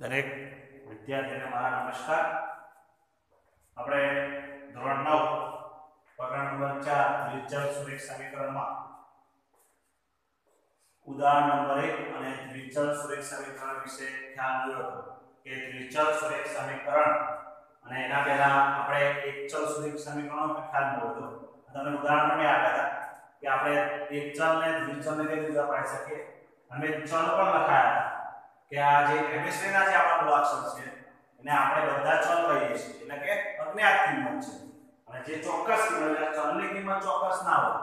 દરેક વિદ્યાર્થીને મારા નમસ્કાર. આપણે ધોરણ નવ પ્રકરણ નંબર ચાર, દ્વિચલ સુરેખ સમીકરણમાં ઉદાહરણ નંબર એક અને દ્વિચલ સુરેખ સમીકરણ વિશે ખ્યાલ મેળવ્યો હતો કે દ્વિચલ સુરેખ સમીકરણ અને એના પહેલા આપણે એકચલ સુરેખ સમીકરણનો ખ્યાલ મેળવ્યો હતો. તમે ઉદાહરણ પણ યાદ હતા કે આપણે એકચલ ને દ્વિચલ ને કઈ રીતે પાડી શકીએ? અને ચલ પણ લખાયા હતા. કે આ જે કેમિસ્ટ્રીના જે આપણા મૂળાક્ષર છે, એને આપણે બધા ચલ કહીએ છીએ. એટલે કે અજ્ઞાત કિંમત છે. અને જે ચોક્કસ કિંમત ચલની કિંમત ચોક્કસ ના હોય.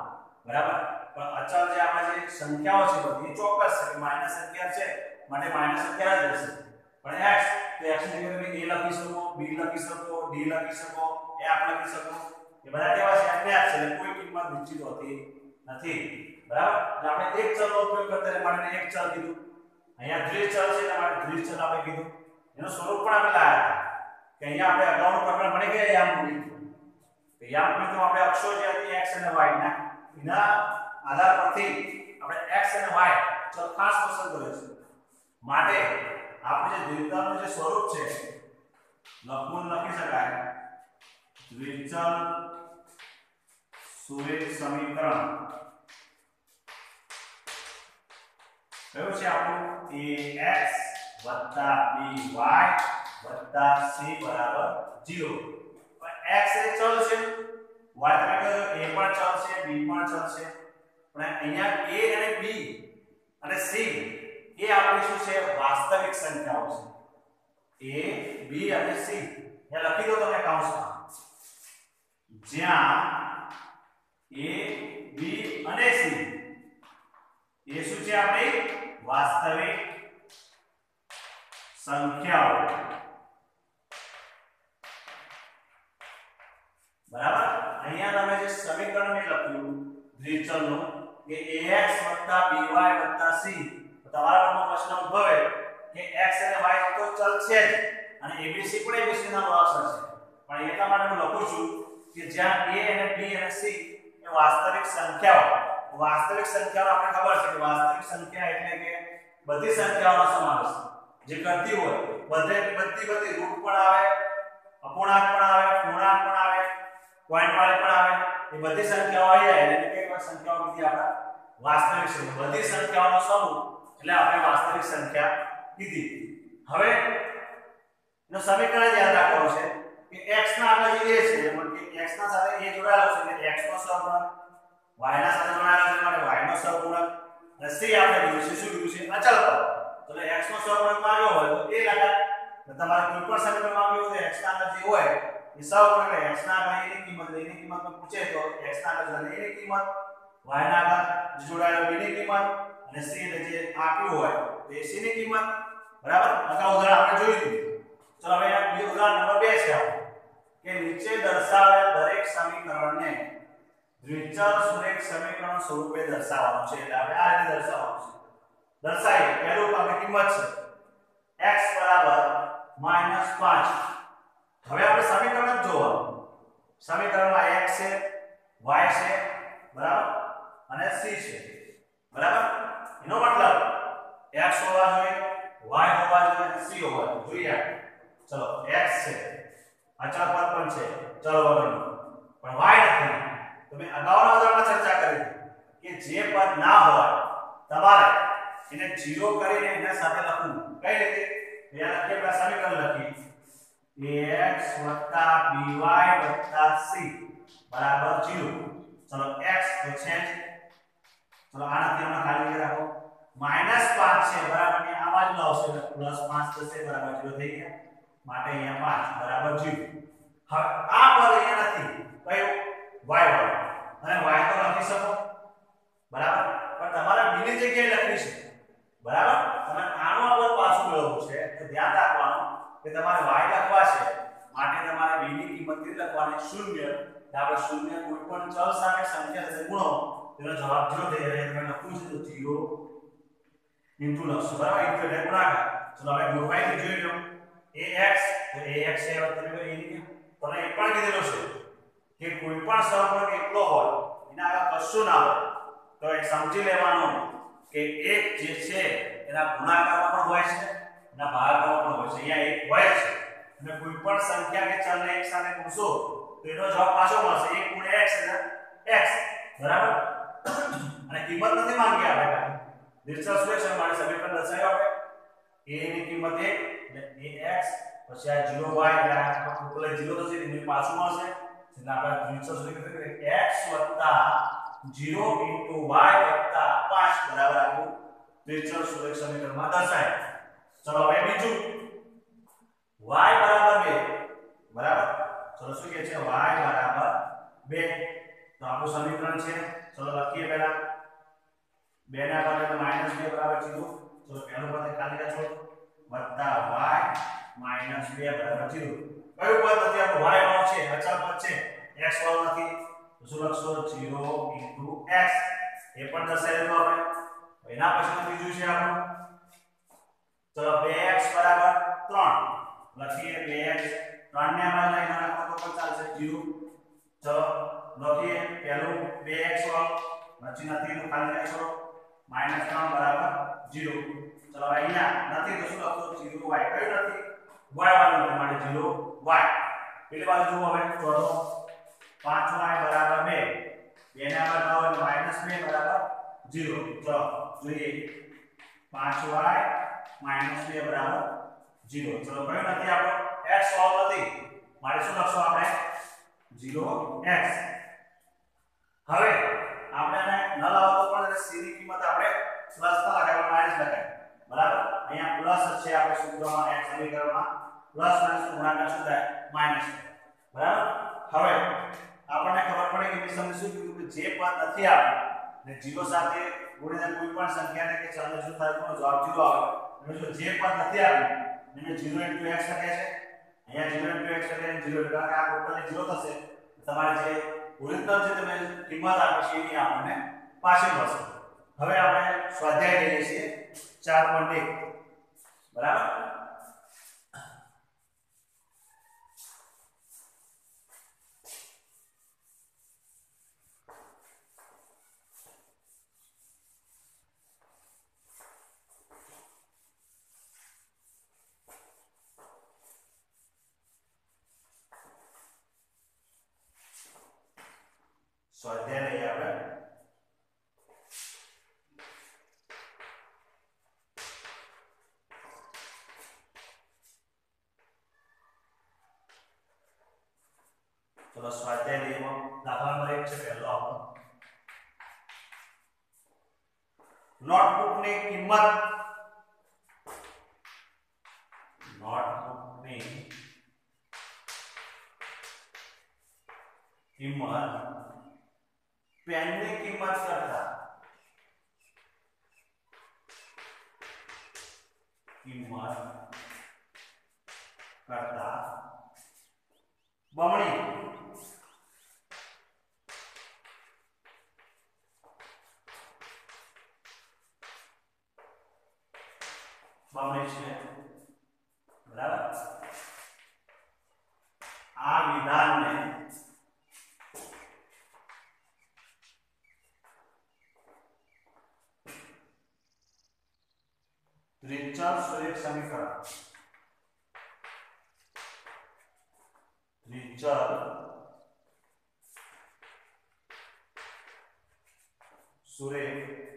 બરાબર? પણ અચળ જે આપણા જે સંખ્યાઓ છે બધી ચોક્કસ છે. માઇનસ 11 છે, માટે માઇનસ 11 જ રહેશે. પણ x, તો x ની તમે a લખી શકો, b લખી શકો, d લખી શકો f લખી શકો. એ બધા કેવા છે? અજ્ઞાત છે. કોઈ કિંમત નિશ્ચિત હોતી નથી. બરાબર? એટલે આપણે એક ચલનો ઉપયોગ કરતા માટે એક ચલ કીધું. અહીંયા દ્વિચલ છે, તમારે માટે દ્વિચલ આપણે કીધું. એનું સ્વરૂપ પણ આપણે લાયા કે અહીંયા આપણે અગાઉનું પ્રકરણ ભણી ગયા, યામ તો યામ તો આપણે અક્ષો જે હતી x અને y ના, એના આધાર પરથી આપણે x અને y ચલ ખાસ પસંદ કર્યો છે. માટે આપણે જે દ્વિચલનું જે સ્વરૂપ છે, લખવું લખી શકાય. દ્વિચલ સુરેખ સમીકરણ. કયું છે આપણું ax by c 0 x એ ચલ છે y તમે કહો a પણ ચલ છે b પણ ચલ છે પણ અહીંયા a અને b. અને c. એ આપણી શું છે વાસ્તવિક સંખ્યાઓ છે a, b અને c. એ લખી દો તમે કૌંસમાં જ્યાં a, b અને c. એ શું છે આપણી વાસ્તવિક સંખ્યાઓ. બરાબર? અહીંયા તમે જે સમીકરણ મેં લખ્યું, દ્વિચલનું કે ax by c. તમારા મનમાં પ્રશ્ન ઉદ્ભવે કે x અને y તો ચલ છે જ. અને abc પણ abc ના અક્ષર છે. પણ એટલા માટે હું લખું છું કે જ્યાં a અને b અને c એ વાસ્તવિક સંખ્યાઓ. વાસ્તવિક સંખ્યાઓ આપણે ખબર છે કે વાસ્તવિક સંખ્યા એટલે કે બધી સંખ્યાઓનો સમાવેશ. જે કરતી હોય, બધે બધી બધી રૂટ પણ આવે, અપૂર્ણાંક પણ આવે, પૂર્ણાંક પણ આવે પોઈન્ટ વાળી પણ આવે, એ બધી સંખ્યાઓ આવી જાય એટલે કે સંખ્યાઓ કીધી આપણે વાસ્તવિક સંખ્યા બધી સંખ્યાઓનો સમૂહ એટલે આપણે વાસ્તવિક સંખ્યા કીધી. હવે એનો સમીકરણ યાદ રાખવાનું છે કે x ના આગળ a છે એટલે કે x ના સાથે a જોડાયેલો છે એટલે x નો સહગુણક y ના જોડાયેલો છે એટલે y નો સહગુણક અને c આપણે કીધું છે. શું કીધું છે? અચળ પદ એટલે x નો સહગુણક આવ્યો હોય તો એ લખાય તો તમારે કોઈ પણ સમીકરણ માંગ્યું હોય તો x ના અંદર જે હોય એ સહગુણક એટલે x ના આગળ કિંમત એની કિંમત પૂછે તો. x ના આગળ એની કિંમત y ના આગળ જોડાયેલો b કિંમત અને c એટલે જે આપ્યું હોય તો એ c ની કિંમત. બરાબર? અગાઉ ઉદાહરણ આપણે જોઈ લીધું. ચલો હવે બીજું ઉદાહરણ નંબર 2 છે. આપણું કે નીચે દર્શાવેલ દરેક સમીકરણને દ્વિચલ સુરેખ સમીકરણ સ્વરૂપે દર્શાવવાનું છે. એટલે આપણે આ રીતે દર્શાવવાનું છે. દર્શાવી પહેલું આપણે કિંમત છે. x 5 હવે આપણે સમીકરણ જ જોવાનું. સમીકરણમાં x છે, y છે, બરાબર? અને c છે. બરાબર? એનો મતલબ x હોવા જોઈએ, y હોવા જોઈએ c હોવા જોઈએ. ચલો, x છે. આ ચાર પર પણ છે. ચલો વગરનું પણ y નથી. તમે અગાઉના ઉદાહરણમાં ચર્ચા કરી કે જે પદ ના હોય તમારે એને 0 કરીને એના સાથે લખવું કઈ રીતે પહેલા લખીએ પેલા સમીકરણ લખી ax by c બરાબર 0 ચલો x તો છે જ ચલો આનાથી હમણાં ખાલી રાખો માઇનસ 5 છે બરાબર ને આ બાજુ આવશે પ્લસ 5 થશે બરાબર 0 થઈ ગયા માટે અહીંયા 5 બરાબર 0 હવે આ પદ અહીંયા નથી કયું y વાળું અને y તો લખી શકો. બરાબર? પણ તમારે b જગ્યાએ લખવી છે. બરાબર? તમે આનું આગળ પાછું મેળવવું છે. તો ધ્યાન રાખવાનું કે તમારે y લખવા છે માટે તમારે b ની કિંમત કેટલી લખવાની? શૂન્ય. એટલે આપણે શૂન્ય કોઈ પણ ચલ સામે સંખ્યા સાથે ગુણો. તેનો જવાબ 0 થઈ જાય. તમે લખવું છે તો 0 ઇન્ટુ લખશો. બરાબર? ઇન્ટુ એટલે ગુણાકાર. ચલો આપણે ગુણવાઈ જોઈ લો. ax તો ax છે તમે તો એની તમને એ પણ કીધેલું છે. કે કોઈ પણ સહગુણક એકલો હોય એના આગળ કશું ના હોય, તો એ સમજી લેવાનું કે એક જે છે, એના ગુણાકારમાં પણ હોય છે, એના ભાગાકારમાં પણ હોય છે. અહીંયા એક હોય છે. અને કોઈ પણ સંખ્યા કે ચલને એક સાથે ગુણશો તો એનો જવાબ પાછો મળશે. 1 ગુણ્યા x એટલે x. બરાબર? અને કિંમત નથી માંગી આપણે દિલચસ્પ છે? મારે સમીકરણ દર્શાવ્યું આપણે. a ની કિંમત 1 એટલે ax પછી આ 0y એટલે આ ટોટલ 0 થશે, એની પાછું મળશે. એટલે આપણે દિલચસ્પ રીતે કે x 0 y 5 બરાબર આપણું દિલચસ્પ સુરેખ સમીકરણમાં દર્શાય. ચલો હવે બીજું. y બરાબર 2 બરાબર? ચલો શું કહે છે? y બરાબર 2 તો આપણું સમીકરણ છે. ચલો લખીએ પહેલા. 2 ના માઇનસ 2 બરાબર કીધું. તો પહેલું પદ ખાલી રાખો. y 2 બરાબર 0 કયું પદ નથી આપણું? Y વાળો છે, અચળ પદ છે. X વાળો નથી. તો શું લખશો 0 x. એ પણ દર્શાવી દીધું આપણે. એના પછી બીજું છે આપણું. ચલો 2x બરાબર 3 લખીએ 2x 3 ને આપણે લઈ નાખો તો પણ ચાલશે 0 ચલો લખીએ પહેલું 2x વાળો. પછી નથી તો ખાલી માઇનસ 3 બરાબર 0 ચલો અહીંયા નથી તો શું લખશો 0y કયું નથી? Y વાળું એટલે માટે 0y પેલી બાજુ જુઓ હવે ચોથો 5y બરાબર 2 2 ને આગળ લાવો એટલે માઇનસ 2 બરાબર 0 ચલો જોઈએ 5y માઇનસ 2 બરાબર 0 ચલો કયું નથી આપણો x વાળો નથી મારે શું લખશો આપણે 0x હવે આપણે આને ન લાવો તો પણ c ની કિંમત આપણે પ્લસ ના લખાય માઇનસ લખાય બરાબર અહીંયા પ્લસ છે આપણે સૂત્રમાં x સમીકરણમાં પ્લસ માઇનસ ગુણાકાર શું થાય? માઇનસ બરાબર? હવે આપણને ખબર પડે કે મેં શું કીધું કે જે પદ નથી આપ્યું ને 0 સાથે ગુણીને કોઈ પણ સંખ્યાને કે ચલને શું થાય? તો જવાબ 0 આવે. એટલે જો જે પદ નથી આપ્યું, એને મેં 0 x લખે છે. અહીંયા 0 x એટલે 0 કે આ ટોટલ 0 થશે. તમારે જે ઓરિજિનલ જે તમે કિંમત આપી છે, એની આપણને પાછી મળશે. હવે આપણે સ્વાધ્યાય લઈએ છીએ 4.1 બરાબર સ્વાધ્યાય લઈએ આપણે ચલો સ્વાધ્યાય લઈએ દાખલા નંબર એક છે પહેલો આપણો નોટબુકની કિંમત નોટબુકની કિંમત પેનની કિંમત કરતા કિંમત કરતા બમણી છે. બરાબર? આ વિધાનને ત્રિચલ સુરેખ સમીકરણ. સુરેખ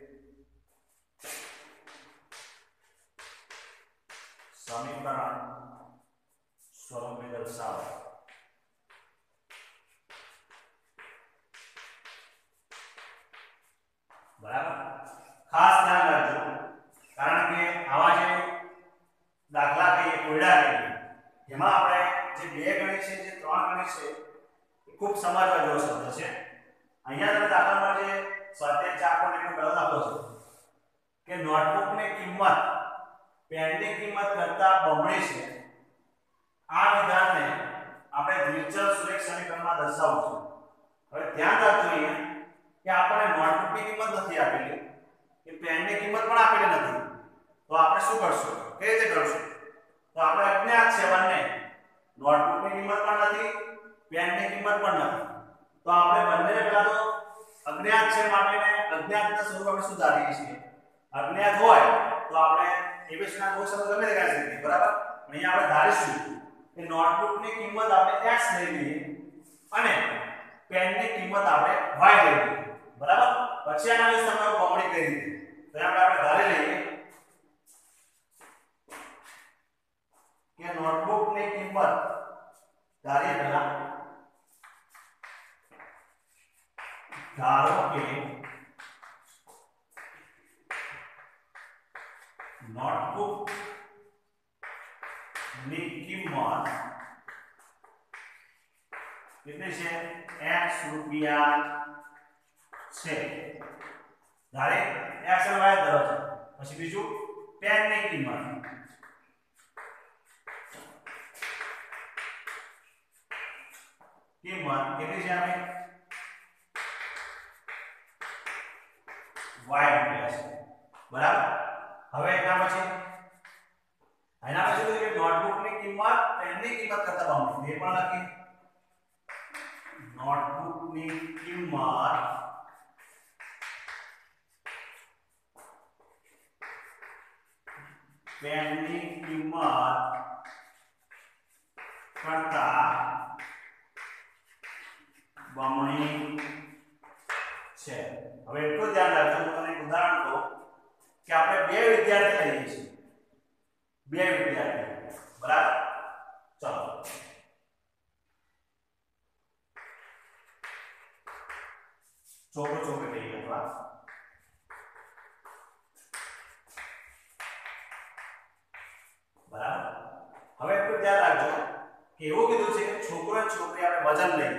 સમીકરણ સ્વરૂપે દર્શાવો બરાબર ખાસ ધ્યાન રાખજો કારણ કે આવા જે દાખલા કહીએ કોયડા કહીએ એમાં આપણે જે બે ગણિત છે. જે ત્રણ ગણિત છે એ ખૂબ સમજવા જેવો શબ્દ છે અહીંયા તમે દાખલામાં જે સ્વાધ્યાય પોઈન્ટ એકનો પહેલો દાખલો છે કે નોટબુકની કિંમત પેનની કિંમત કરતા બમણી છે. આ વિધાનને આપણે દ્વિચલ સુરેખ સમીકરણમાં દર્શાવશું. હવે ધ્યાન રાખજો અહીંયા કે આપણને નોટબુકની કિંમત નથી આપેલી, કે પેનની કિંમત પણ આપેલી નથી. તો આપણે શું કરશું? કઈ રીતે કરશું? તો આપણે અજ્ઞાત છે બંને. નોટબુકની કિંમત પણ નથી, પેનની કિંમત પણ નથી. તો આપણે બંનેને પહેલા તો અજ્ઞાત છે માટેને અજ્ઞાતના સ્વરૂપ આપણે સુધારીએ છીએ. અજ્ઞાત હોય તો આપણે એબીસી ના કોઈ શબ્દ ગમે તે કાઢી શકીએ બરાબર? અહીંયા આપણે ધારીશું કે નોટબુકની કિંમત આપણે x લઈ લઈએ અને પેનની કિંમત આપણે y લઈ લઈએ. બરાબર? પછી આના વિશે તમે બમણી કરી દીધી તો આપણે આપણે ધારી લઈએ કે નોટબુકની કિંમત ધારીએ પહેલા. ધારો કે નોટબુકની કિંમત કેટલી છે x રૂપિયા છે ધારે x અને y ધરો છે પછી બીજું પેનની કિંમત કિંમત કેટલી છે આપણે y રૂપિયા છે બરાબર હવે એના પછી? એના પછી તો નોટબુકની કિંમત પેનની કિંમત કરતા બમણી એ પણ લખી. નોટબુકની કિંમત પેનની કિંમત કરતા બમણી છે. હવે એટલું ધ્યાન રાખજો. હું તમને એક ઉદાહરણ કહું. કે આપણે બે વિદ્યાર્થી લઈએ છીએ. બે વિદ્યાર્થી. બરાબર? ચાલો. ચોકો ચોકે કહીએ અથવા બરાબર? હવે આપણે ધ્યાન રાખજો, કે એવું કીધું છે કે છોકરો અને છોકરી આપણે વજન લઈએ.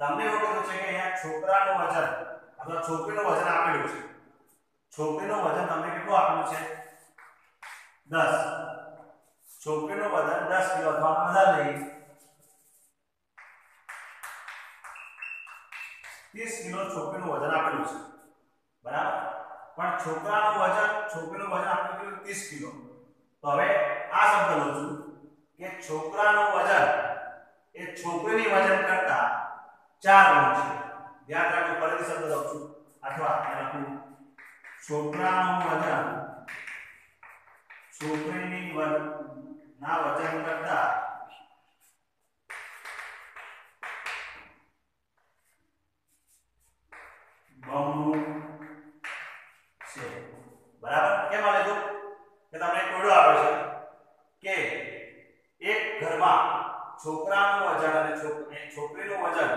તમને એવું કીધું છે કે અહીંયા છોકરાનું વજન અથવા છોકરીનું વજન આપેલું છે. છોકરીનું વજન તમને કેટલું આપેલું છે? 10 છોકરીનું વજન 10 કિલો અથવા વધારે લઈએ. 30 કિલો છોકરીનું વજન આપેલું છે. બરાબર? પણ છોકરાનું વજન, છોકરીનું વજન આપેલું કેટલું 30 કિલો. તો હવે આ શબ્દ લઉં છું કે છોકરાનું વજન એ છોકરીની વજન કરતા 4 ગણું છે. ધ્યાન રાખજો, ફરીથી શબ્દ લઉં છું. અથવા લખું છોકરાનું વજન. છોકરીની ના વજન કરતા બરાબર? કેમ આ લીધું? કે તમને એક આવે છે. કે એક ઘરમાં છોકરાનું વજન અને છોકરીનું વજન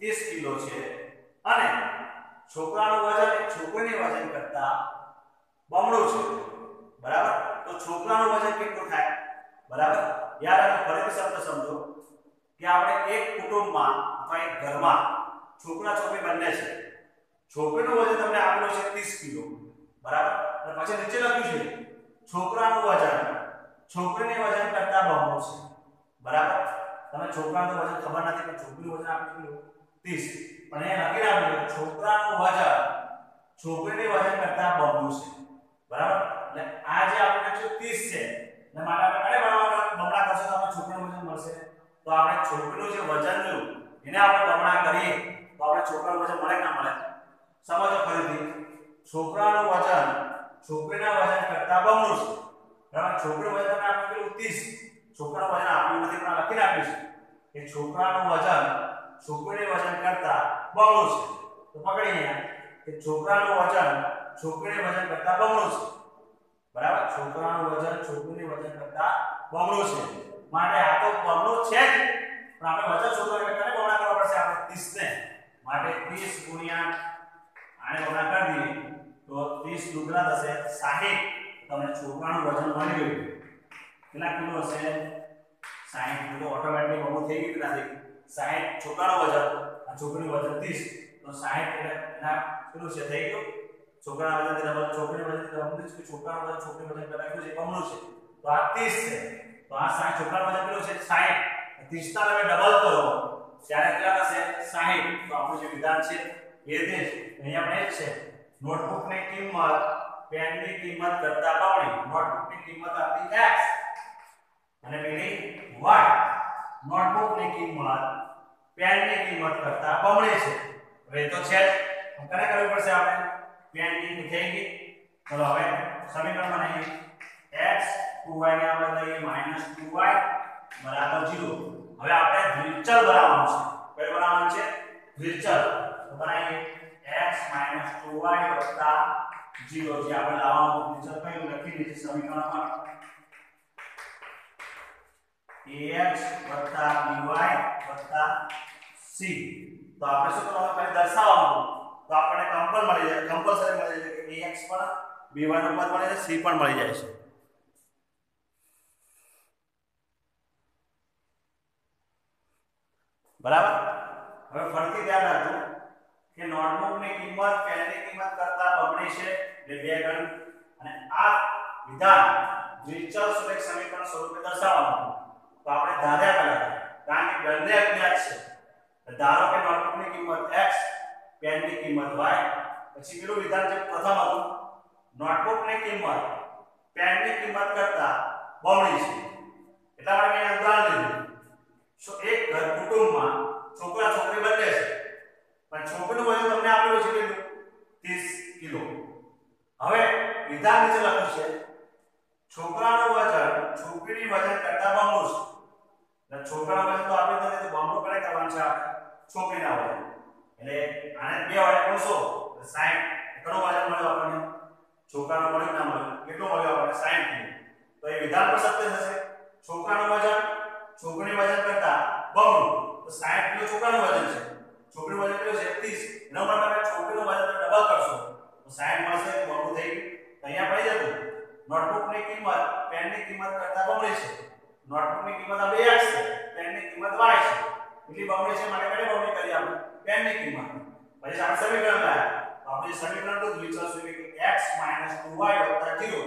30 કિલો છે અને છોકરાનું વજન એ છોકરીની વજન કરતા બમણું છે બરાબર તો છોકરાનું વજન કેટલું થાય બરાબર યાદ રાખો ફરીથી શબ્દ સમજો કે આપણે એક કુટુંબમાં અથવા એક ઘરમાં છોકરા છોકરી બંને છે. છોકરીનું વજન તમને આપેલું છે 30 કિલો. બરાબર? અને પછી નીચે લખ્યું છે, છોકરાનું વજન, છોકરીની વજન કરતા બમણું છે. બરાબર? તમે છોકરાનું વજન ખબર નથી, પણ છોકરીનું વજન આપેલું કેટલું 30 પણ એ લખી રાખ્યું છોકરાનું વજન, છોકરીની વજન કરતા બમણું છે. બરાબર? એટલે આ જે આપણે છે 30 છે એટલે માટે આપણે કડે બમણા કરશો તો આપણે છોકરીનું વજન મળશે. તો આપણે છોકરીનું જે વજન રહ્યું, એને આપણે બમણા કરીએ. તો આપણે છોકરાનું વજન મળે કે ના મળે? સમજો ફરીથી. છોકરાનું વજન છોકરીના વજન કરતા બમણું છે બરાબર? છોકરીનું વજન આપણે આપ્યું કેટલું 30 છોકરાનું વજન આપ્યું નથી, પણ લખી નાખ્યું છે કે છોકરાનું વજન છોકરીને વજન કરતા બમણું છે તો પકડી અહીંયા કે છોકરાનું વજન છોકરીને વજન કરતા બમણું છે બરાબર? છોકરાનું વજન છોકરીને વજન કરતા બમણું છે માટે આ તો બમણું છે જ. પણ આપણે વજન છોકરા કરતા બમણા કરવા પડશે. આપણે 30 ને માટે 30 ગુણ્યા આને બમણા કરી દઈએ, તો 30 દુગણા થશે 60 તમને છોકરાનું વજન મળી ગયું. કેટલા કિલો હશે? 60 કિલો ઓટોમેટિક બમણું થઈ ગયું કેટલા થઈ 60 છોકરાનું વજન, આ છોકરીનું વજન 30 તો 60 એટલે એના કેટલું છે? થઈ ગયું? છોકરાના વજન ડબલ છોકરીનું વજન તો અમને કે છોકરાનું વજન છોકરીનું વજન કરતા છે બમણું છે. તો આ 30 છે. તો આ 60 છોકરાનું વજન કેટલું છે? 60 30 ના તમે ડબલ કરો. ત્યારે કેટલા થશે 60 તો આપણું જે વિધાન છે એ રીતે જ એ જ છે. નોટબુકની કિંમત પેનની કિંમત કરતા બમણી નોટબુકની કિંમત આપણી x. અને પેલી y. નોટબુકની કિંમત પેનની કિંમત કરતા બમણી છે. હવે તો છે કને કરવી પડશે આપણે? પેનની થઈ ગઈ. ચલો હવે સમીકરણ બનાવીએ. X 2y ને આપણે લઈએ -2y બરાબર 0 હવે આપણે દ્વિચલ બનાવવાનું છે. કઈ બનાવવાનું છે? દ્વિચલ તો બનાવીએ. x 2y 0 જે આપણે લાવવાનું દ્વિચલ કયું લખી દીધું સમીકરણમાં ax by c તો આપણે શું કરવાનું? પહેલા દર્શાવવાનું તો આપણને કમ્પલ મળી જાય. કમ્પલસરી મળી જાય કે ax પણ by નું પદ મળી જાય c પણ મળી જાય છે. બરાબર? હવે ફરીથી ધ્યાન રાખજો કે નોટબુકની કિંમત પેનની કિંમત કરતા બમણી છે એટલે બે ગણી. અને આ વિધાન દ્વિચલ સુરેખ સમીકરણ સ્વરૂપે દર્શાવવાનું તો આપણે ધાર્યા પહેલા, કારણ કે બંને અજ્ઞાત છે. ધારો કે નોટબુકની કિંમત x, પેનની કિંમત y, પછી પેલું વિધાન છે પ્રથમ હતું નોટબુકની કિંમત, પેનની કિંમત કરતા બમણી છે. એટલા માટે મેં ઉદાહરણ લીધું એક ઘર કુટુંબમાં છોકરા છોકરી બંને છે. પણ છોકરીનું વજન તમને આપેલું છે કેટલું? 30 કિલો. હવે વિધાન નીચે લખ્યું છે, છોકરાનું વજન છોકરીની વજન કરતા બમણું છે. એટલે છોકરાનું વજન તો આપી નથી તો બમણું કરે કરવાનું છે છોકરીના વજન. એટલે આને બે વડે ગુણશો તો 60 કેટલું વજન મળ્યું આપણને. છોકરાનું મળ્યું ના મળ્યું? કેટલું મળ્યું આપણને? 60 કિલો. તો એ વિધાન પણ સત્ય થશે. છોકરાનું વજન છોકરીનું વજન કરતા બમણું. તો 60 કિલો છોકરાનું વજન છે. છોકરીનું વજન કેટલું છે 30 એનો મતલબ તમે છોકરીનું વજન ડબલ કરશો. તો 60 મળશે બમણું થઈ ગયું. તો અહીંયા પડી જતું. નોટબુકની કિંમત પેનની કિંમત કરતા બમણી છે. નોટબુકની કિંમત આપણે x છે. પેનની કિંમત y છે. એટલી બમણી છે? માટે કઈ બમણી કરી આપણે? પેનની કિંમત. પછી આપણે સમીકરણ લાવ્યા. તો આપણે સમીકરણ તો દ્વિચલ છે કે x 2y 0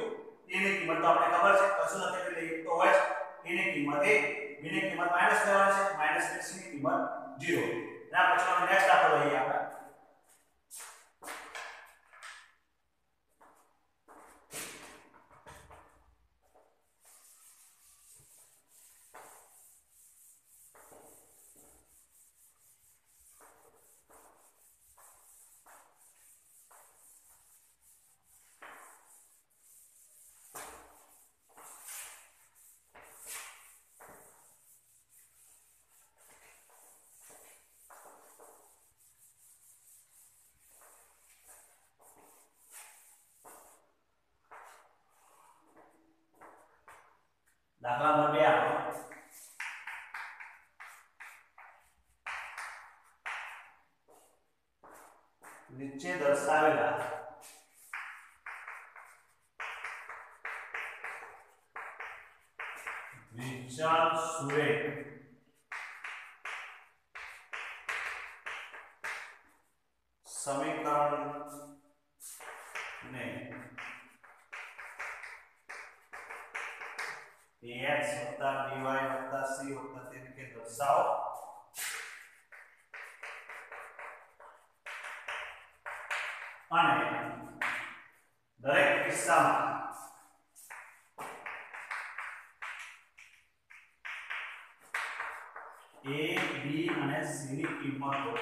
એની કિંમત તો આપણે ખબર છે. કશું નથી, એટલે એક તો હોય એની કિંમત 1 બીની કિંમત માઇનસ કરવાની છે માઇનસની કિંમત 0 ના પછી આપણે નેક્સ્ટ દાખલો લઈએ આપણે. દાખલા નંબર 2 આપો નીચે દર્શાવેલા વિચાર સુરેખ સમીકરણ ને ax વત્તા dy વત્તા c વત્તા રીતે દર્શાવો અને દરેક કિસ્સામાં a, b અને c ની કિંમતો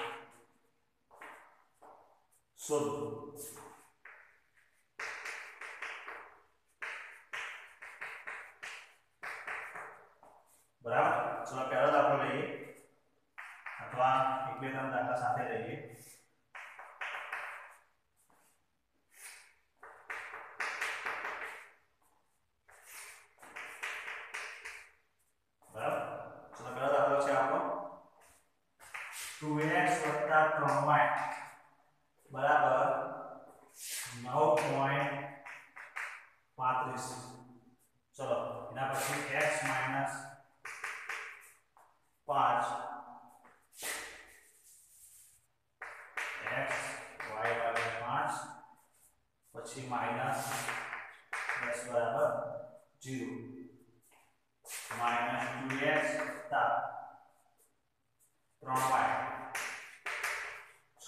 શોધો બરાબર ચલો પહેલો દાખલો લઈએ અથવા એક બે ત્રણ દાખલા સાથે લઈએ બરાબર ચલો પહેલો દાખલો છે આપણો 2x 3y બરાબર 9.35 ચલો એના પછી x માઇનસ પાંચ x y બરાબર પાંચ પછી માઇનસ દસ બરાબર જીરો માઇનસ ટુ એક્સ વત્તા ત્રણ વાય છ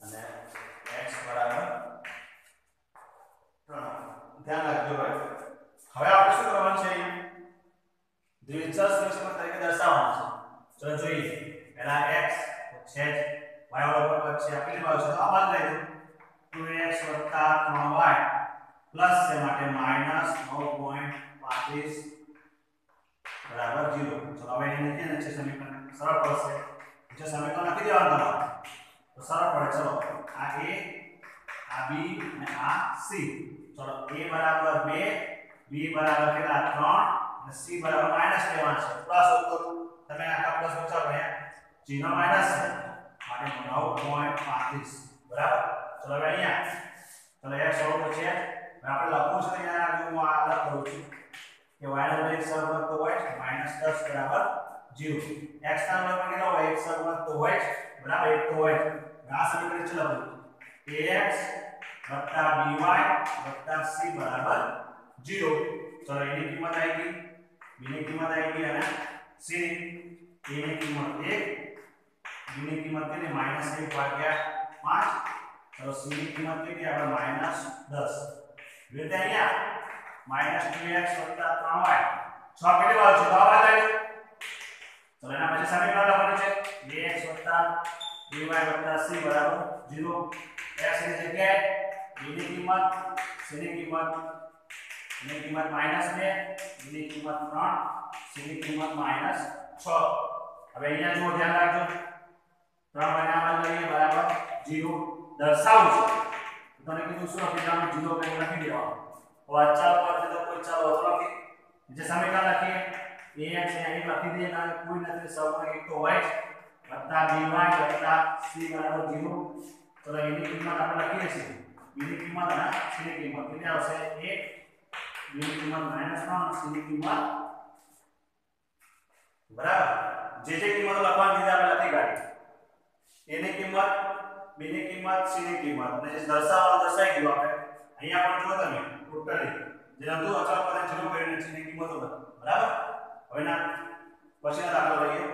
અને x બરાબર ત્રણ ધ્યાન રાખજો હવે હવે આપણે શું કરવાનું છે અહીંયા દ્વિચલ સમીકરણ તરીકે દર્શાવવાનું છે. ચલો જોઈએ. પહેલા x છે જ y વાળો પર છે. આપેલી બાજુ છે? તો આ બાજુ લઈ દો 2x 3y પ્લસ છે માટે માઇનસ 9.35 બરાબર 0 ચલો હવે એને લખીએ ને છે સમીકરણ. સરળ પડશે. જે સમીકરણ લખી દેવાનું તમારે. તો સરળ પડે. ચલો. આ a, આ b અને આ c. ચલો. A બરાબર 2 b બરાબર કેટલા? 3 અને c બરાબર માઇનસ લેવાનું છે પ્લસ હોય તો તમે આખા પ્લસ બચાવ રહ્યા ચિહ્ન માઇનસ છે માટે 9.35 બરાબર ચલો હવે અહીંયા ચલો x સ્વરૂપ છે હવે આપણે લખવું છે અહીંયા જો હું આ અલગ કરું છું કે y નો એક સહગુણક તો હોય છે માઇનસ 10 બરાબર 0 x ના મૂલ્ય કેટલો હોય એક સહગુણક તો હોય છે બરાબર એક તો હોય છે હવે આ સમીકરણ છે લખું ax by c બરાબર 0 ચલો એની કિંમત આવી ગઈ b ની કિંમત આવી ગઈ અને c ની a ની કિંમત 1 b ની કિંમત કેટલી માઇનસ 1 ભાગ્યા 5 ચલો c ની કિંમત કેટલી આપણે માઇનસ 10 રીતે અહીંયા માઇનસ 2x 3y 6 કેટલી વાર છે તો આ બાદ આવી ચલો એના પછી સમીકરણ લખવાનું છે 2x dy c બરાબર 0 x ની જગ્યાએ b ની કિંમત c ની કિંમત ની કિંમત માઇનસ 2 b ની કિંમત 3 c ની કિંમત માઇનસ 6 હવે અહીંયા જો ધ્યાન રાખજો. 3 બનાવવા લઈએ બરાબર? 0 દર્શાવું છું. તમને કીધું શું આપણે દેવાનું? 0 કંઈ લખી દેવાનું. તો ચાલ પર તો કોઈ ચાલો તો લખી જે સમીકરણ લખીએ. એ અહીં લખી દઈએ કારણ કોઈ નથી સૌમાં એક તો હોય જ વત્તા by વત્તા c બરાબર 0 તો એની કિંમત આપણે લખીએ છીએ b ની કિંમત અને c ની કિંમત. કેટલી આવશે? 1 b ની કિંમત -3 c ની કિંમત બરાબર જે જે કિંમતો લખવાની દીધી આપણે લખી કાઢી a ની કિંમત b ની કિંમત c ની કિંમત અને જે દર્શાવવાનું દર્શાઈ ગયું આપણે અહીંયા પણ જો તમે ટોટલી જે હતું અચળ પદે 0 કરીને c ની કિંમતો બરાબર હવે ના પછીનો દાખલો લઈએ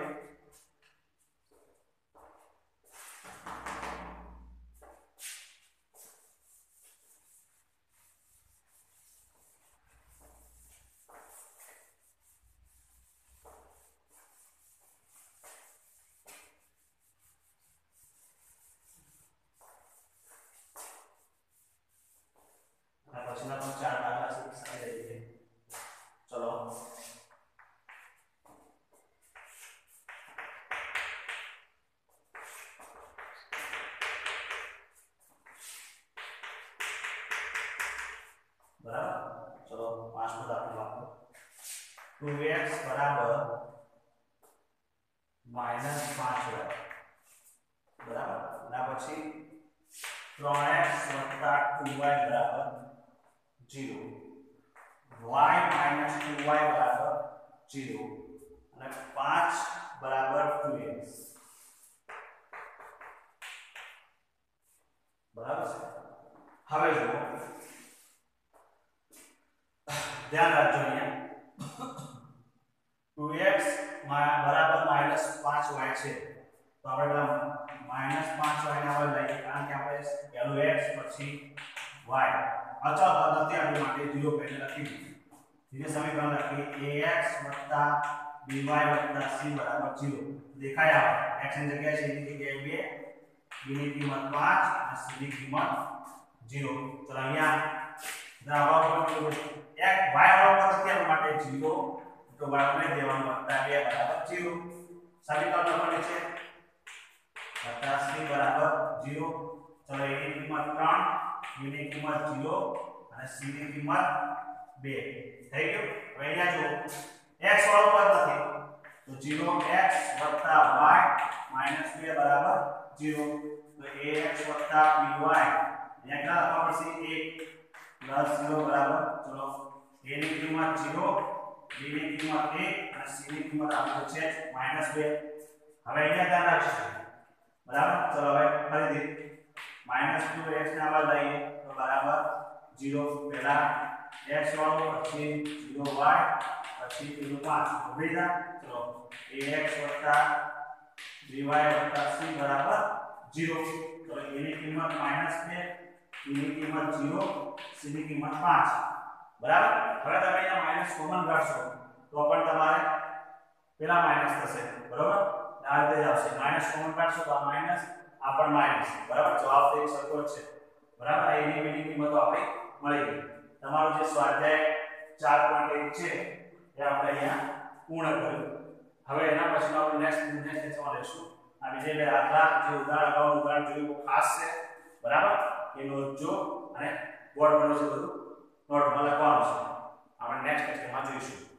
અને પછીના પણ ચાર દાખલા સુધી સાથે લઈએ ચલો બરાબર ચલો પાંચમો દાખલો આપો 2x બરાબર માઇનસ 5y બરાબર એના પછી 3x 2y બરાબર 0 y 2y બરાબર 0 અને 5 બરાબર 2x બરાબર છે હવે જુઓ ધ્યાન રાખજો અહીંયા 2x માં બરાબર માઇનસ 5y છે તો આપણે પેલા માઇનસ 5y ને હવે લઈએ કારણ કે આપણે પહેલું x પછી y અચળ પદ નથી આપણી માટે 0 પહેલે લખી દીધું બીજું સમીકરણ લખીએ ax by c બરાબર 0 દેખાય આવે x ની જગ્યાએ c ની જગ્યાએ 2 b ની કિંમત 5 અને c ની કિંમત 0 તો અહીંયા દાવા પર એક y બરાબર નથી માટે 0 તો બરાબર દેવાનું વત્તા 2 બરાબર 0 સમીકરણ લખવાનું છે વત્તા c બરાબર 0 ચલો a ની કિંમત 3 b ની કિંમત 0 અને c ની કિંમત 2 થઈ ગયું હવે અહીંયા જુઓ x વાળો પદ નથી તો 0x y 2 બરાબર 0 તો ax by અહીંયા કેટલા લખવા પડશે 1 0 બરાબર ચલો a ની કિંમત 0 b ની કિંમત 1 અને c ની કિંમત આપી છે -2 હવે અહીંયા ધ્યાન રાખજો બરાબર ચલો હવે ફરીથી -2x ને આગળ લઈએ તો બરાબર 0 પહેલા x વાળો પછી 0y પછી પેલું 5 ઉભીદા ચલો ax dy c બરાબર 0 તો a ની કિંમત -2 b ની કિંમત 0 c ની કિંમત 5 બરાબર હવે તમે અહીંયા માઇનસ કોમન કાઢશો તો પણ તમારે પેલા માઇનસ થશે બરાબર આ રીતે જ આવશે માઇનસ કોમન કાઢશો તો આ માઇનસ આ પણ માઇનસ બરાબર જવાબ તો એક સરખો છે બરાબર એની બેની કિંમતો આપણે મળી ગઈ તમારો જે સ્વાધ્યાય 4.1 છે એ આપણે અહીંયા પૂર્ણ કર્યું. હવે એના પછી આપણે નેક્સ્ટ નેક્સ્ટ લેક્ચરમાં લઈશું. આ બીજે બે આટલા જે ઉદાહરણ અગાઉનું ઉદાહરણ જોયું ખાસ છે. બરાબર? એ નોટ જો અને બોર્ડ બન્યું છે બધું. નોટમાં લખવાનું છે. આપણે નેક્સ્ટ લેક્ચરમાં જોઈશું.